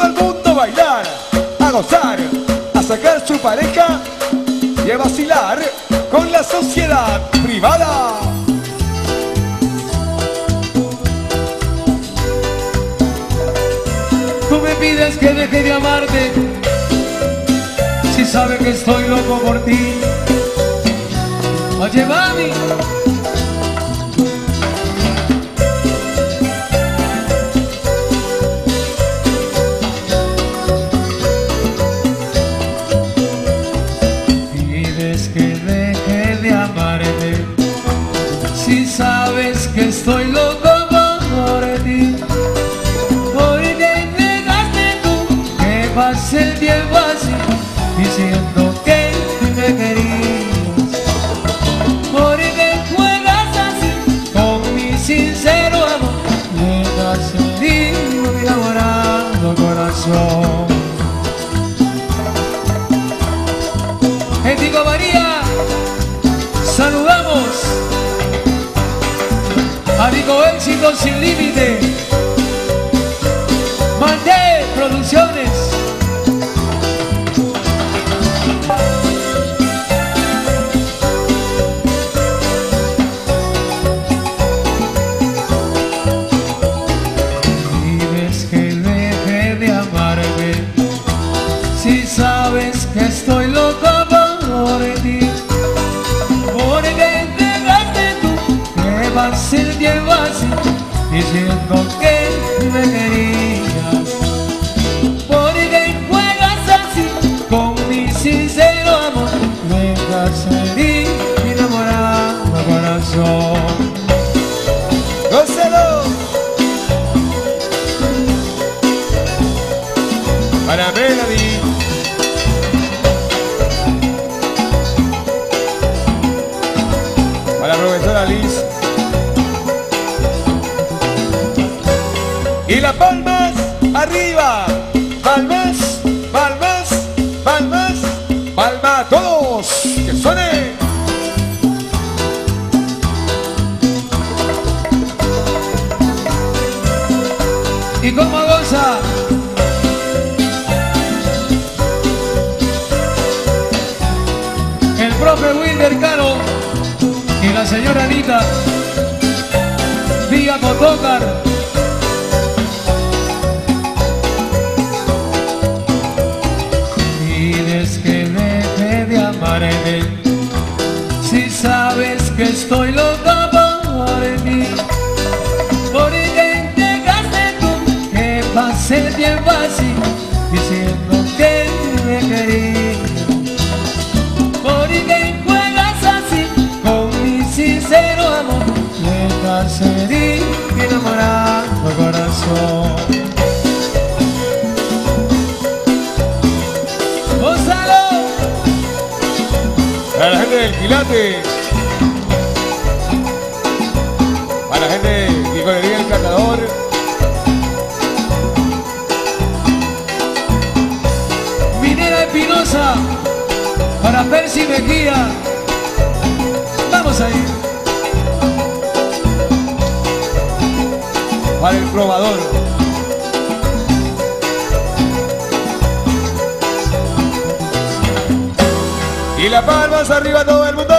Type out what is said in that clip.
todo el mundo a bailar, a gozar, a sacar su pareja y a vacilar con la sociedad privada. Tú me pides que deje de amarte Si sabes que estoy loco por ti Oye mami Ético María, saludamos a Digo Éxito Sin Límite, Mande Producciones. Así Diciendo que me querías. Porque juegas así con mi sincero Y las palmas arriba. Palmas, palmas, palmas, palmas. Todos. Que suene. ¿Y cómo goza? El profe Wilder Caro y la señora Anita Villa Motócar. Diciendo que me querías Porque juegas así con mi sincero amor Dejas herir mi enamorado corazón ¡Gózalo! Para la gente del Quilate. Para la gente Espinosa para Percy Mejía. Vamos ahí. Para el probador. Y las palmas arriba todo el mundo.